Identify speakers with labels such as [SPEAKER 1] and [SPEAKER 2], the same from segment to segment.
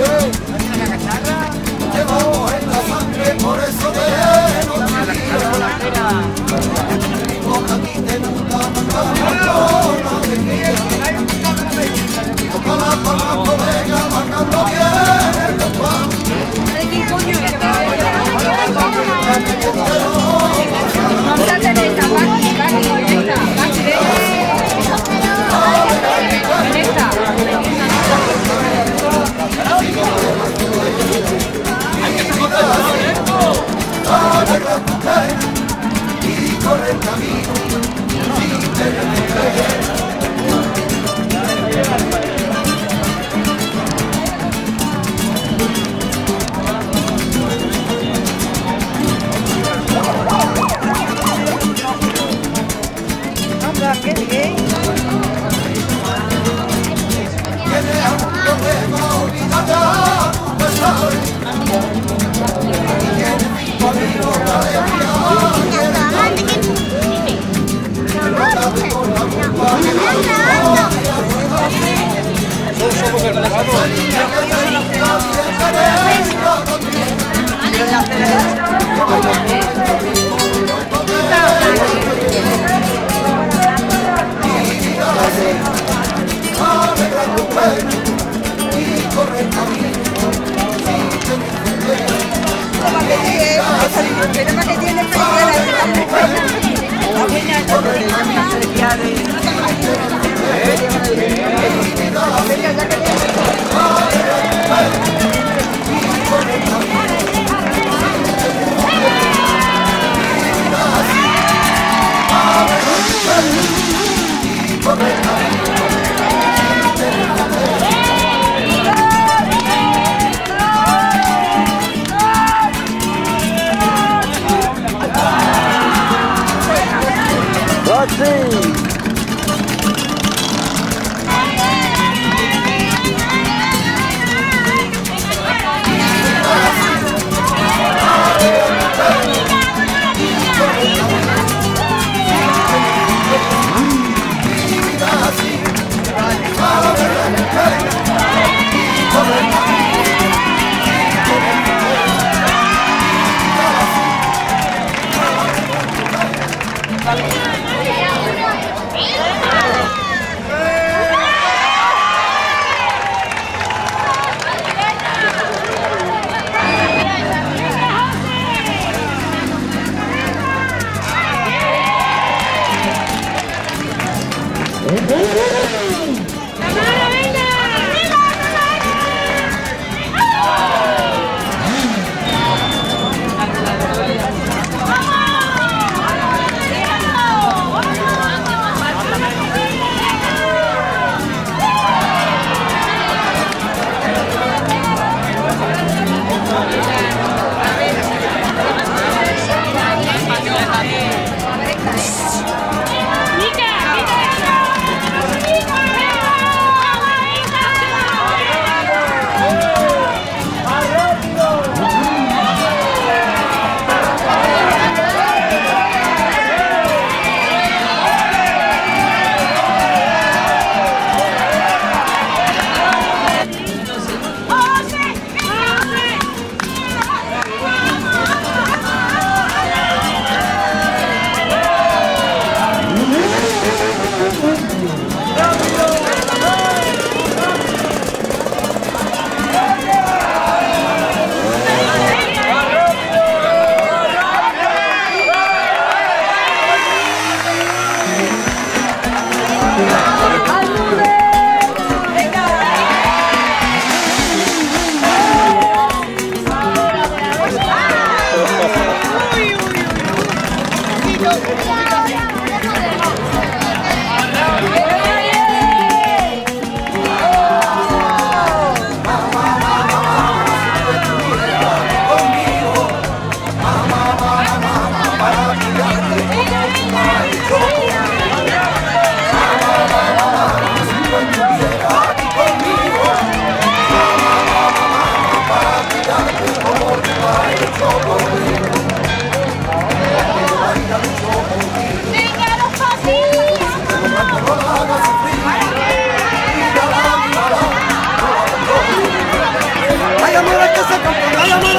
[SPEAKER 1] Hey. Um gol!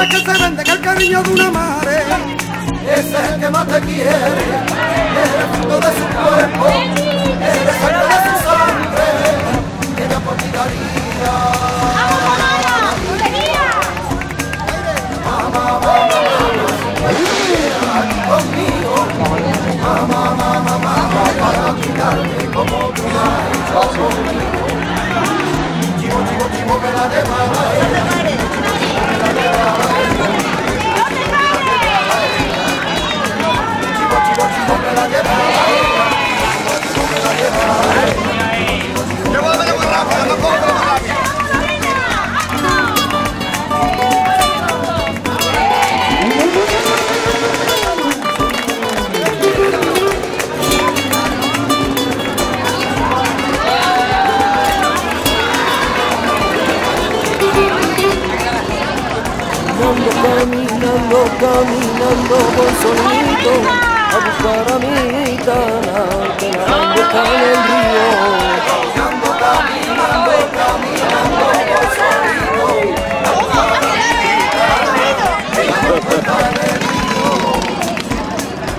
[SPEAKER 2] Que se vende que el cariño de una madre.
[SPEAKER 3] Es el que más te quiere, es
[SPEAKER 4] Caminando, caminando con solito a buscar a mi gitana que nadando está en el río.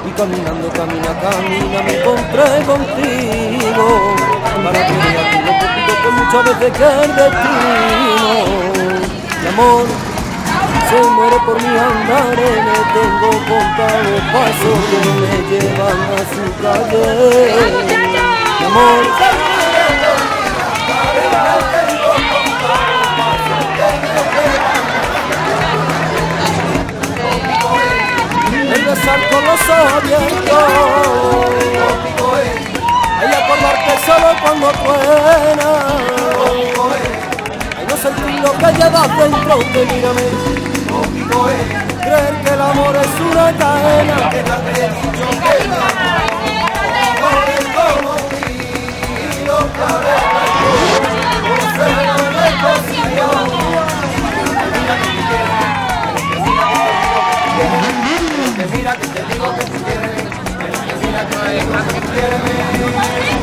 [SPEAKER 4] Y caminando, camina, camina, me encontré contigo para que que muchas veces que el destino, mi amor, se muere por mi andares, me tengo contados pasos que me llevan a su calle. Mi amor, el con los ojos abiertos, hay acordarte solo cuando truena. Ay, no sentir lo que llevas dentro, que mírame. Creer que el amor es una cadena.
[SPEAKER 3] Siento